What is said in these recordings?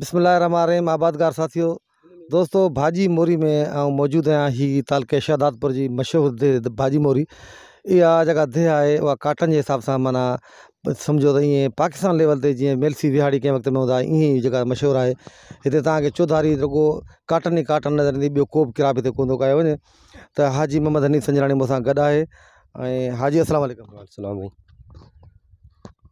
बिस्मिल्लाहिर्रहमानिर्रहीम, आबादगार साथियों। दोस्तों, भाजी मोरी में आउं मौजूदु आहियाँ ही तालके शहदादपुर जी मशहूरु भाजी मोरी। इहा जॻह देह आहे उहा काटन जे हिसाब सां माना सम्झो त ईअं पाकिस्तान लेवल ते जीअं मेलसी विहाड़ी कंहिं वक़्त में हूंदा ई जॻह मशहूरु आहे हिते तव्हांखे चौधारी रुॻो काटन ई काटन नज़र ईंदी ॿियो को बि किराब हिते हाजी मोहम्मद हनीफ़ संजराणी मूंसां आहे। ऐं हाजी भाई।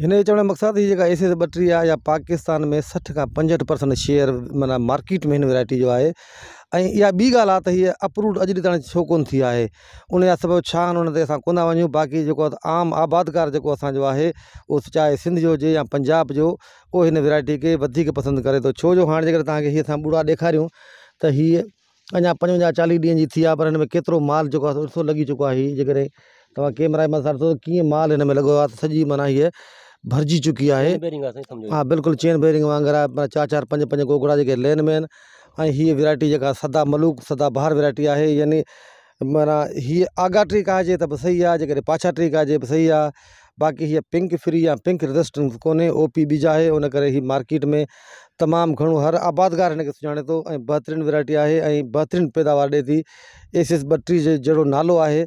जो चवण जो मक़सदु हीअ जेका एस एस ॿटीह पाकिस्तान में सठि खां पंजहठि परसेंट शेयर माना मार्केट में हिन वैरायटी जो आहे। ऐं इहा ॿी ॻाल्हि आहे त हीअ अप्रूव्ड अॼु ताईं छो कोन थी आहे। उन जा सबबु छा आहिनि असां बाक़ी आहे आम आबादकार जेको असांजो आहे, उहो चाहे सिंध जो हुजे या पंजाब जो, उहो हिन वैरायटी खे वधीक पसंदि करे थो। छो जो हाणे जेकर तव्हांखे हीअ असां ॿुड़ा ॾेखारियूं, त हीअ अञा पंजवंजाह चालीह जी थी पर हिन में माल आहे ॾिसो लॻी चुको आहे। हीअ जेकॾहिं तव्हां कैमरा जे मथां ॾिसो कीअं माल हिन में आहे सॼी माना हीअ भरिजी चुकी है हाँ बिल्कुल हा चेन बेरिंग वांगुरु पर चारि चारि पंज पंज गोगड़ा जेके लेन में ऐं हीअ वैरायटी जेका सदा मलूक सदा बहार वैरायटी आहे। यानी माना हीअ आगाट्री कहिजे त बि सही आहे जेकॾहिं पाछाट्री कहिजे बि सही आहे। बाक़ी हीअ पिंक फ्री या पिंक रेजिस्टेंस कोन्हे ओ पी बीज आहे उन करे हीअ मार्केट में तमामु घणो हर आबादगार हिनखे सुञाणे थो। ऐं बहितरीनु वैरायटी आहे। ऐं बहितरीनु पैदावार ॾिए थी। एस एस ॿटीह जे जहिड़ो नालो आहे।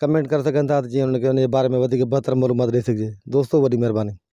कमेंट कर सघनि था जी उनजे बारे में बेहतर बहितर मालूमात ॾेई सघिजे। दोस्तो वॾी महिरबानी।